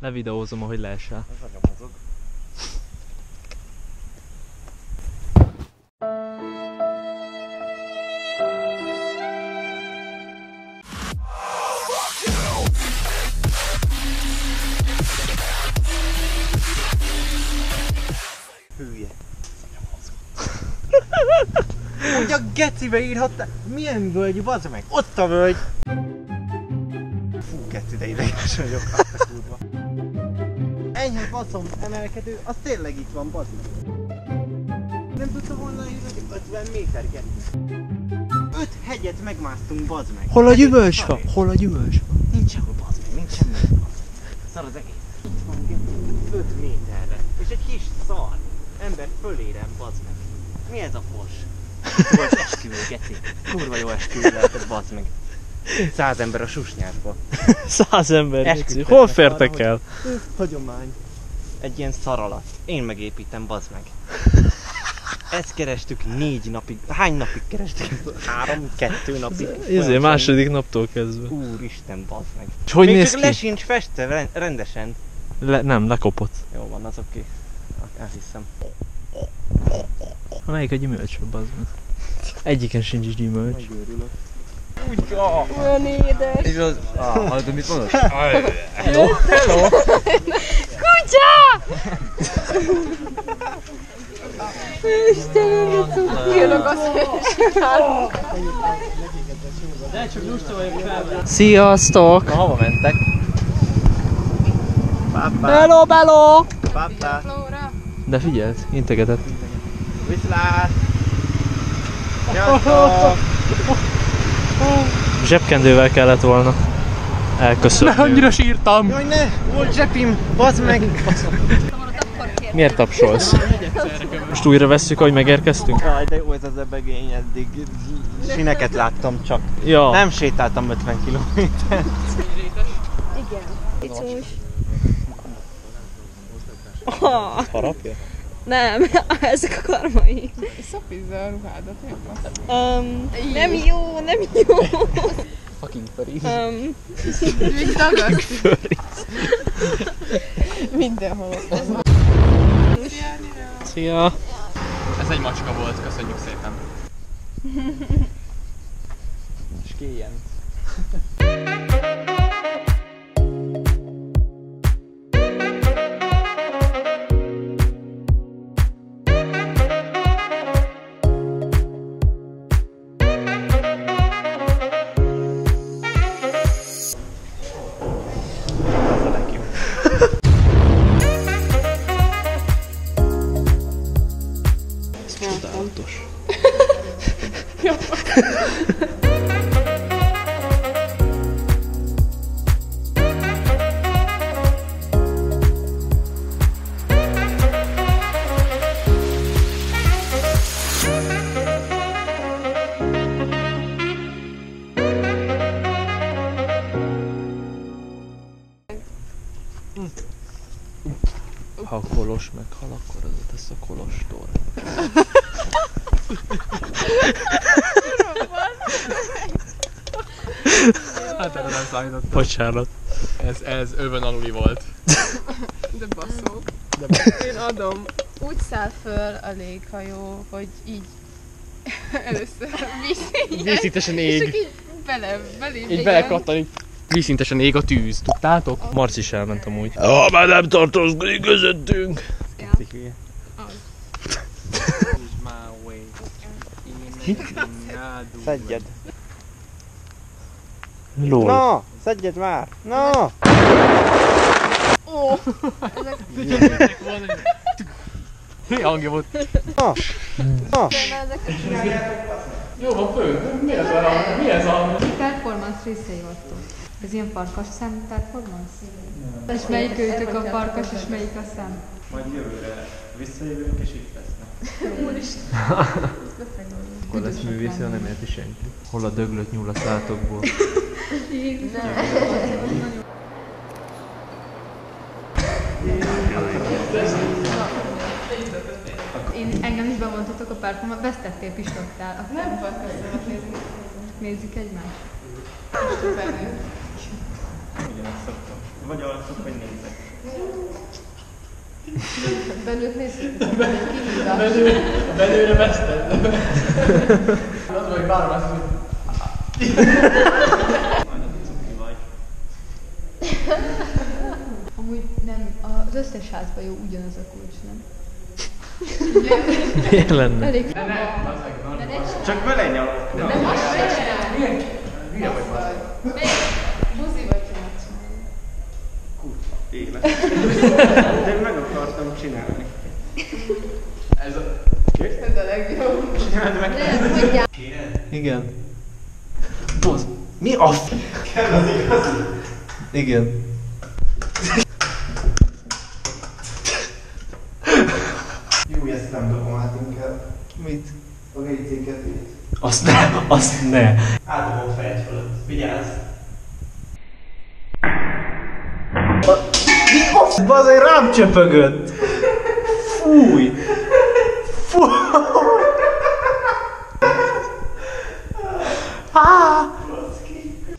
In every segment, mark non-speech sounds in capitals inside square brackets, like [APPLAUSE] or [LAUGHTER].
Levideózom, ahogy leesel. Ez nagyon mozog. Hülye. Hogy a gecibe írhatta? Milyen völgy, bazd meg? Ott a völgy! Fú, geci, de ideges vagyok, azt a kurva. Enyhe faszom emelkedő, az tényleg itt van, bazd meg. Nem tudtam volna írni, 50 méter geci. Öt hegyet megmásztunk, bazd meg. Hol a Hegyet gyümölcsfa? Hol a gyümölcsfa? Nincs sehol, bazd meg, nincs semmi. Szar az egész. Itt van, geci, 5 méterre. És egy kis szar. Ember fölérem, bazd meg. Mi ez a fos? Volt esküvő, geci. Kurva jó esküvő lehetett, bazd meg. Száz ember a susnyásba. [LAUGHS] Száz ember. Esküdtek. Hol fértek el? Hagyomány. Egy ilyen szar alatt. Én megépítem, bazd meg. Ezt kerestük négy napig. Hány napig kerestük? Három, kettő napig. Olyan Ezért második naptól kezdve. Úristen, bazd meg. És hogy Még néz csak ki? le sincs festve ren- rendesen. Le, nem, lekopott. Jó van, az oké. Elhiszem. Melyik a gyümölcsfa, bazd meg? Egyiken sincs gyümölcs. Megőrülök. Olyan édes. És az... Ah, hallod, mit mondod? Kutya! [LAUGHS] Istenem, de cukkélok azt Sziasztok! Na, hova mentek? Pápá, Hello, bello! pápá, De figyeld, integetett. viszlát! Sziasztok! Zsebkendővel kellett volna elköszönni. sírtam! Jaj, ne! Volt zsepim! Bazd meg! Miért tapsolsz? Most újra vesszük, ahogy megérkeztünk? Jaj, de jó ez az ebegény eddig. Sineket láttam csak. Ja. Nem sétáltam 50 kilométert. Icus. Oh, Harapja? nem, [LAUGHS] ezek a karmai. Szapizza a ruhádat? Um, nem jó, nem jó. [LAUGHS] Fucking Paris. Um, Még dagad? Mindenhol. Szia! Ez egy macska volt, köszönjük szépen. Skélyen. Ez kolos meghal, akkor az lesz a kolostor. Hát erre nem számítottam. Bocsánat. Ez, ez övön aluli volt. [LAUGHS] De baszó. Én adom. Úgy száll föl a léghajó, hogy így [LAUGHS] először vízszintesen, Vízszintesen [LAUGHS] és csak ég. így bele, belé, Így belekattan, így vízszintesen ég a tűz. Tudtátok? Marci is elment amúgy. Ha már nem tartózkodik közöttünk. Szedjed. Lol. Na, szedjed már! Na! Mi hangja volt? Na! Na! Jó van, fő. Mi ez a hang? Mi ez a hang? Performance részei vagytok. Ez ilyen farkas szem performance? És melyik őtök a farkas, és melyik a szem? Majd jövőre visszajövünk és itt lesznek. [LAUGHS] Akkor lesz művész, ha nem érti senki. Hol a döglött nyúl a szátokból? [LAUGHS] Én, engem is bevontatok a performance, vesztettél, pislogtál. Nem volt köszönöm, nézzük. Nézzük egymást. Ugyanezt szoktam. Vagy arra szok, hogy nézek. Belőtt nézzük. Kihívás. Belő, belőle veszted. Az vagy várom azt, hogy Amúgy nem, az összes házban jó ugyanaz a kulcs, nem? Miért lenne? Elég ne, ne. Csak vele nyalok. Nem azt se csinál. Hülye vagy már. Élet. [LAUGHS] De én meg akartam csinálni. Ez a... Ez a legjobb. Csináld meg. Hagyjál. Igen. Doz. Mi a f... Kell az igazi. Igen. Jó, ezt nem dobom át inkább. Mit? A WC-ket itt. Azt ne, azt ne. Átdobom fejed fölött. Vigyázz! Bazai rám csöpögött. Fúj. Fúj.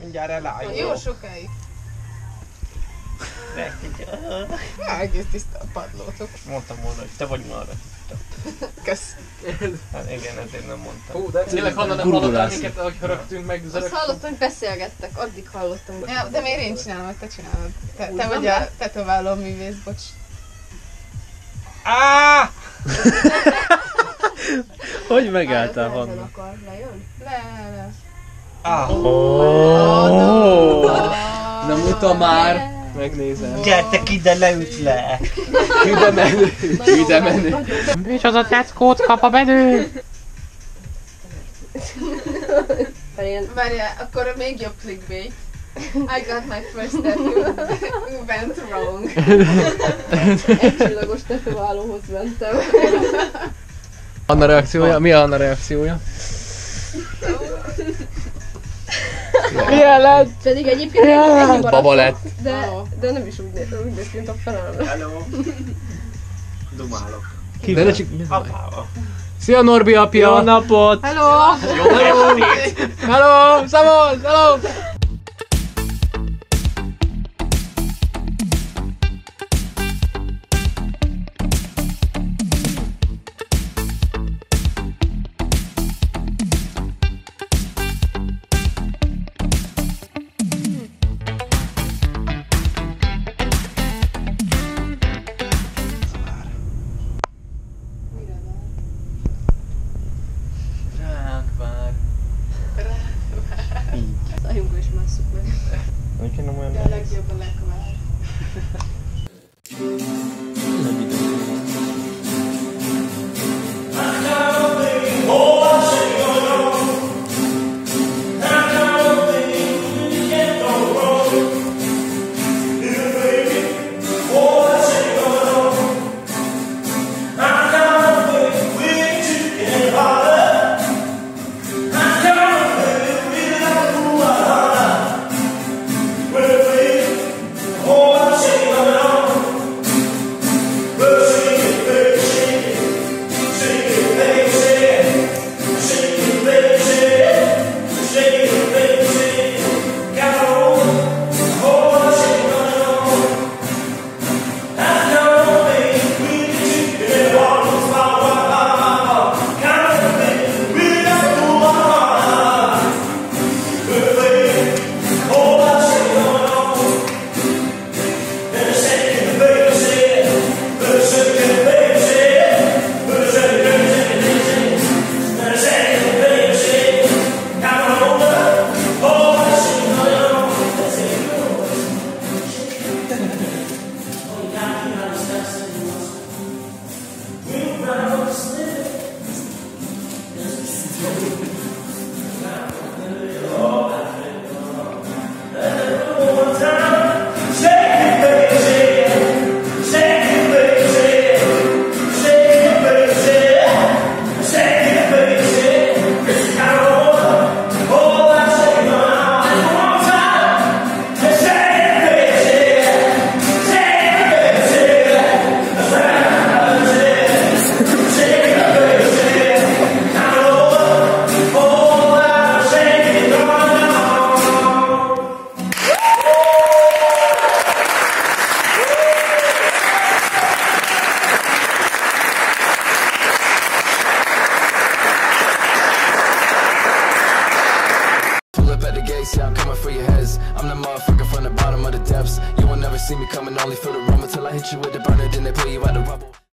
Mindjárt elálljon. Jó sokáig. Egész tiszta a padlótok. Mondtam volna, hogy te vagy már. Kösz. Hát igen, ezért nem mondtam. Hú, de tényleg Hanna nem hallottál minket, ahogy rögtünk meg, Azt hallottam, hogy beszélgettek, addig hallottam. hogy- Ja, de miért én csinálom, vagy te csinálod? Te, te vagy a tetováló művész, bocs. Á! [LAUGHS] Hogy megálltál, Hanna? lejön? Le, le. Á! Na muta már! Megnézem. Gyertek ide, leüt le! Hüde menő. Hüde menő. Micsoda teckót kap a menő? Várjál, akkor még jobb clickbait. I got my first tattoo. Went wrong. egycsillagos tetoválóhoz mentem. Anna reakciója? Mi a Anna reakciója? Milyen lett? Pedig egyébként ennyi, ennyi maradt. Baba lett. De, de nem is úgy, úgy néz ki, mint a felelem. Hello! Dumálok. De ne csak... Apával. Szia Norbi apja! Jó napot! Hello! Hello! Hello! Szabolcs! Hello!